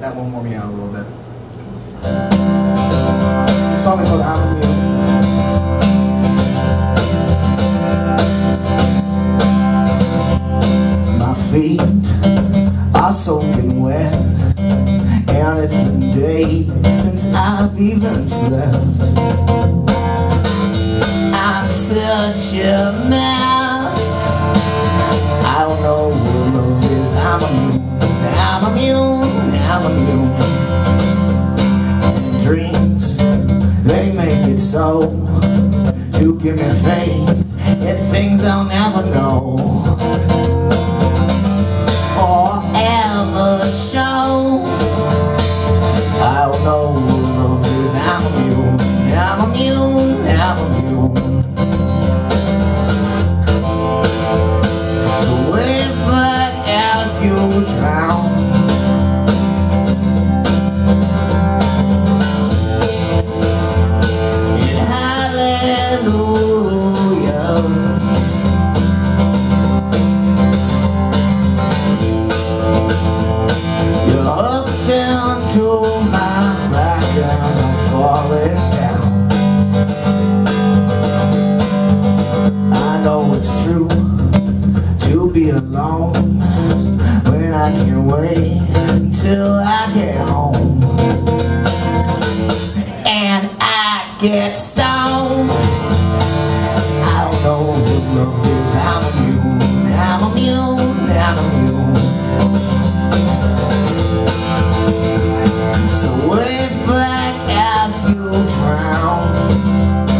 that one wore me out a little bit. The song is called I'm Immune. My feet are soaking wet And it's been days since I've even slept dreams, they make it so. To give me faith in things I'll never know get stoned. I don't know what love is. I'm immune. I'm immune. I'm immune. So if black as you drown.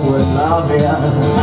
would love you.